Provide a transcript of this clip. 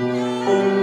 Música